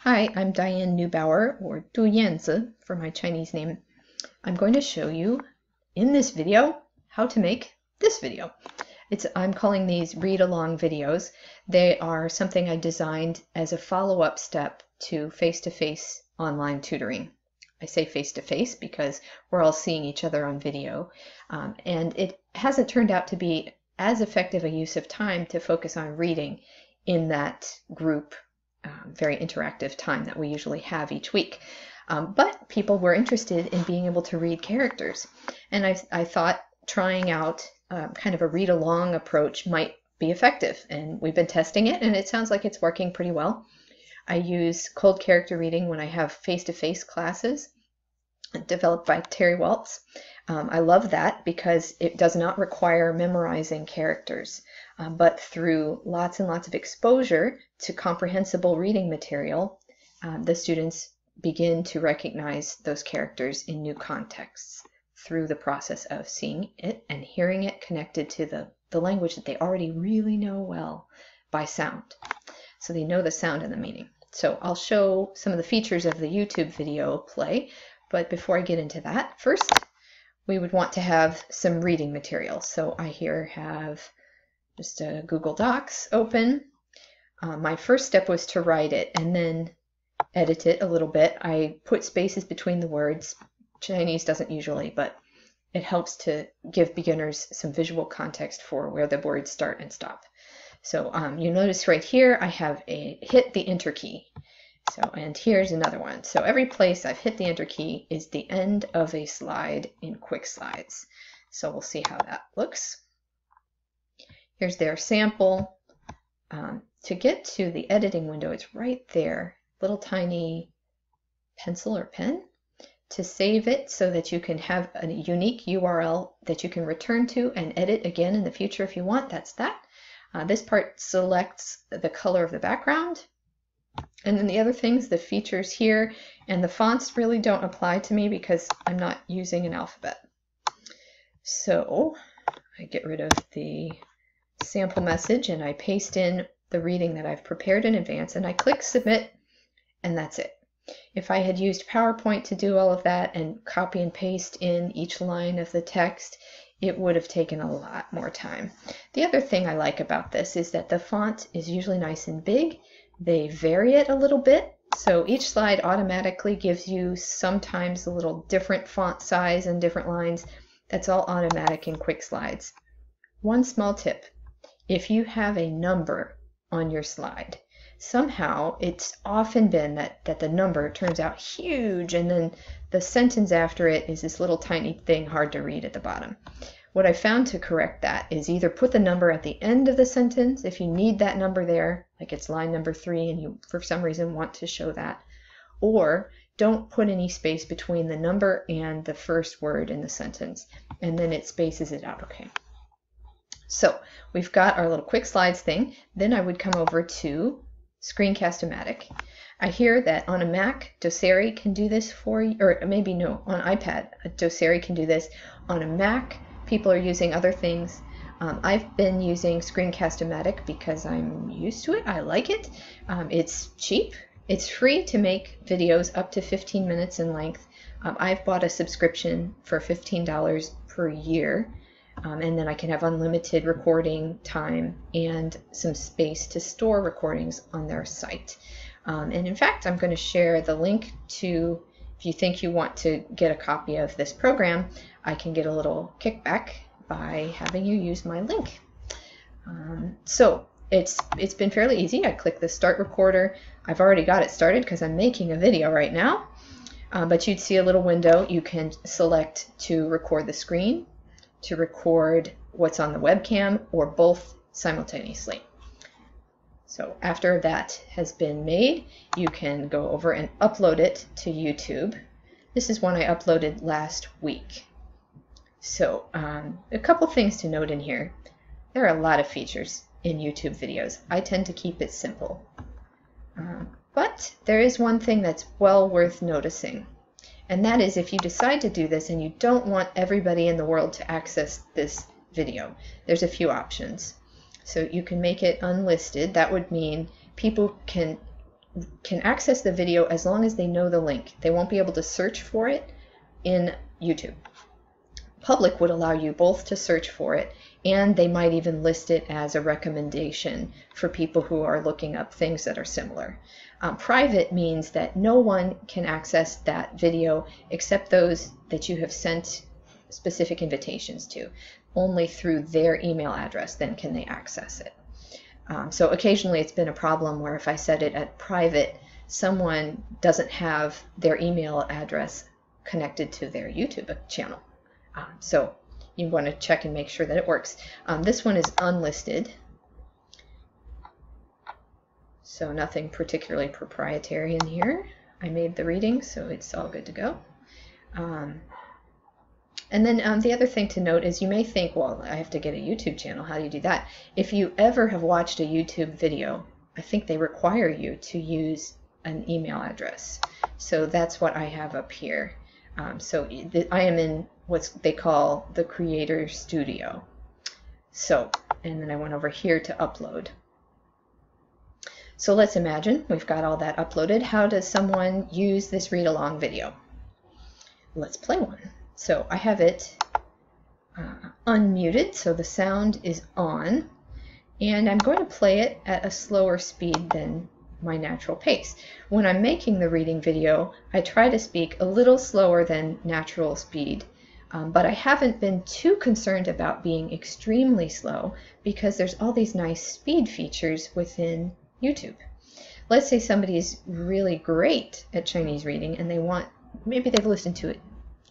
Hi, I'm Diane Neubauer, or Du Yanzi for my Chinese name. I'm going to show you in this video how to make this video. It's, I'm calling these read-along videos. They are something I designed as a follow-up step to face-to-face -face online tutoring. I say face-to-face -face because we're all seeing each other on video, um, and it hasn't turned out to be as effective a use of time to focus on reading in that group um, very interactive time that we usually have each week. Um, but people were interested in being able to read characters. And I, I thought trying out um, kind of a read along approach might be effective. And we've been testing it, and it sounds like it's working pretty well. I use cold character reading when I have face to face classes developed by Terry Waltz. Um, I love that because it does not require memorizing characters, um, but through lots and lots of exposure to comprehensible reading material, um, the students begin to recognize those characters in new contexts through the process of seeing it and hearing it connected to the, the language that they already really know well by sound. So they know the sound and the meaning. So I'll show some of the features of the YouTube video play, but before I get into that, first we would want to have some reading material. So I here have just a Google Docs open. Uh, my first step was to write it and then edit it a little bit. I put spaces between the words. Chinese doesn't usually, but it helps to give beginners some visual context for where the words start and stop. So um, you notice right here I have a hit the enter key. So, and here's another one. So every place I've hit the enter key is the end of a slide in Qwikslides. So we'll see how that looks. Here's their sample. Um, to get to the editing window, it's right there, little tiny pencil or pen to save it so that you can have a unique URL that you can return to and edit again in the future if you want. That's that. Uh, this part selects the color of the background and then the other things, the features here and the fonts really don't apply to me because I'm not using an alphabet. So I get rid of the sample message and I paste in the reading that I've prepared in advance and I click submit and that's it. If I had used PowerPoint to do all of that and copy and paste in each line of the text, it would have taken a lot more time. The other thing I like about this is that the font is usually nice and big they vary it a little bit. So each slide automatically gives you sometimes a little different font size and different lines. That's all automatic in Qwikslides. One small tip. If you have a number on your slide, somehow it's often been that, that the number turns out huge and then the sentence after it is this little tiny thing hard to read at the bottom. What I found to correct that is either put the number at the end of the sentence if you need that number there, like it's line number three and you for some reason want to show that, or don't put any space between the number and the first word in the sentence, and then it spaces it out okay. So we've got our little Qwikslides thing. Then I would come over to Screencast-O-Matic. I hear that on a Mac, Doceri can do this for you, or maybe no, on iPad, Doceri can do this. On a Mac, people are using other things. Um, I've been using Screencast-O-Matic because I'm used to it. I like it. Um, it's cheap. It's free to make videos up to 15 minutes in length. Um, I've bought a subscription for $15 per year, um, and then I can have unlimited recording time and some space to store recordings on their site. Um, and in fact, I'm going to share the link to if you think you want to get a copy of this program, I can get a little kickback by having you use my link. Um, so it's it's been fairly easy. I click the start recorder. I've already got it started because I'm making a video right now. Uh, but you'd see a little window. You can select to record the screen, to record what's on the webcam, or both simultaneously. So after that has been made, you can go over and upload it to YouTube. This is one I uploaded last week. So um, a couple things to note in here. There are a lot of features in YouTube videos. I tend to keep it simple. Um, but there is one thing that's well worth noticing. And that is if you decide to do this and you don't want everybody in the world to access this video, there's a few options. So you can make it unlisted. That would mean people can can access the video as long as they know the link. They won't be able to search for it in YouTube. Public would allow you both to search for it, and they might even list it as a recommendation for people who are looking up things that are similar. Um, private means that no one can access that video except those that you have sent specific invitations to. Only through their email address then can they access it. Um, so occasionally it's been a problem where if I set it at private, someone doesn't have their email address connected to their YouTube channel. Um, so you want to check and make sure that it works. Um, this one is unlisted, so nothing particularly proprietary in here. I made the reading, so it's all good to go. Um, and then um, the other thing to note is you may think, well, I have to get a YouTube channel. How do you do that? If you ever have watched a YouTube video, I think they require you to use an email address. So that's what I have up here. Um, so I am in what they call the Creator Studio. So, and then I went over here to upload. So let's imagine we've got all that uploaded. How does someone use this read-along video? Let's play one. So I have it uh, unmuted, so the sound is on, and I'm going to play it at a slower speed than my natural pace. When I'm making the reading video, I try to speak a little slower than natural speed, um, but I haven't been too concerned about being extremely slow because there's all these nice speed features within YouTube. Let's say somebody is really great at Chinese reading and they want, maybe they've listened to it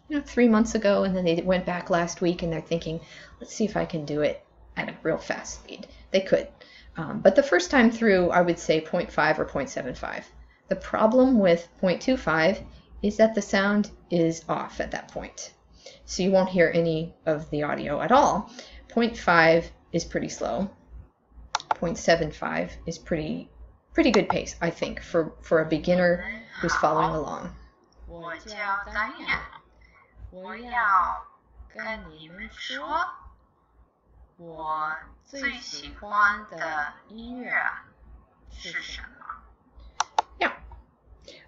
you know, three months ago, and then they went back last week and they're thinking, let's see if I can do it at a real fast speed. They could. Um, but the first time through, I would say 0.5 or 0.75. The problem with 0.25 is that the sound is off at that point. So you won't hear any of the audio at all. 0.5 is pretty slow. 0.75 is pretty pretty good pace, I think, for, for a beginner who's following along. 我要跟你们说，我最喜欢的音乐是什么？Yeah.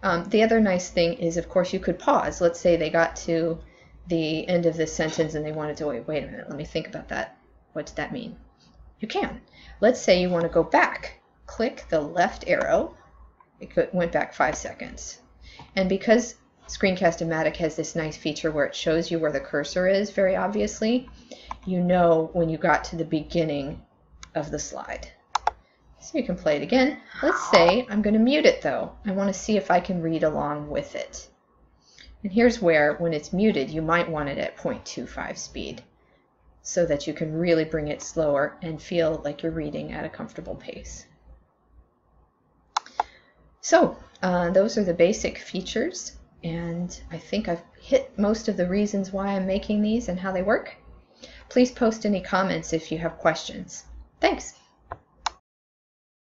Um, the other nice thing is, of course, you could pause. Let's say they got to the end of this sentence and they wanted to wait, wait a minute, let me think about that. What did that mean? You can. Let's say you want to go back. Click the left arrow. It went back five seconds. And because Screencast-O-Matic has this nice feature where it shows you where the cursor is very obviously. You know when you got to the beginning of the slide. So you can play it again. Let's say I'm going to mute it though. I want to see if I can read along with it. And here's where, when it's muted, you might want it at 0.25 speed so that you can really bring it slower and feel like you're reading at a comfortable pace. So uh, those are the basic features and I think I've hit most of the reasons why I'm making these and how they work. Please post any comments if you have questions. Thanks!